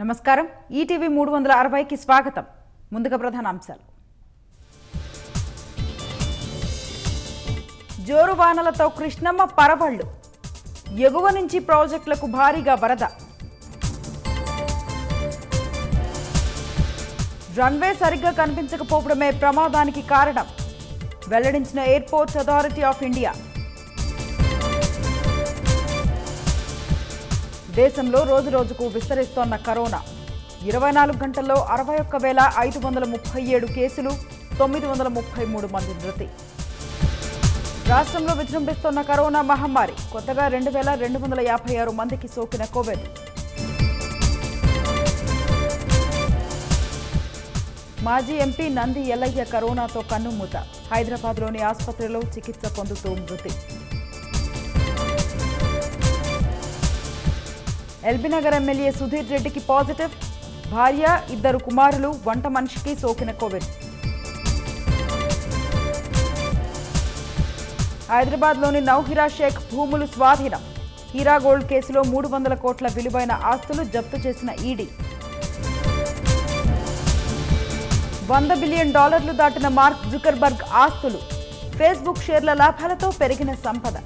నమస్కారం. ఈటీవీ మూడు వందల అరవైకి స్వాగతం. ముందుగా ప్రధాన అంశాలు. జోరు వానలతో కృష్ణమ్మ పరవళ్ళు. ఎగువ నుంచి ప్రాజెక్టులకు భారీగా వరద. రన్వే సరిగ్గా కనిపించకపోవడమే ప్రమాదానికి కారణం. వెల్లడించిన ఎయిర్పోర్ట్స్ అథారిటీ ఆఫ్ ఇండియా. దేశంలో రోజు రోజుకు విస్తరిస్తోన్న కరోనా. ఇరవై నాలుగు గంటల్లో అరవై ఒక్క వేల ఐదు వందల ముప్పై ఏడు కేసులు తొమ్మిది వందల ముప్పై మూడు మంది మృతి. రాష్ట్రంలో విజృంభిస్తోన్న కరోనా మహమ్మారి కొత్తగా రెండు వేల రెండు వందల యాభై ఆరు మందికి సోకిన కోవిడ్. మాజీ ఎంపీ నంది ఎల్లయ్య కరోనాతో కన్నుమూత. హైదరాబాద్లోని ఆసుపత్రిలో చికిత్స పొందుతూ మృతి. ఎల్బీనగర్ ఎమ్మెల్యే సుధీర్ రెడ్డికి పాజిటివ్. భార్య ఇద్దరు కుమారులు వంట మనిషికి సోకిన కోవిడ్. హైదరాబాద్లోని నౌహిరా షేక్ భూములు స్వాధీనం. హీరా గోల్డ్ కేసులో మూడు వందల కోట్ల విలువైన ఆస్తులు జప్తు చేసిన ఈడీ. వంద బిలియన్ డాలర్లు దాటిన మార్క్ జుకర్బర్గ్ ఆస్తులు. ఫేస్బుక్ షేర్ల లాభాలతో పెరిగిన సంపద.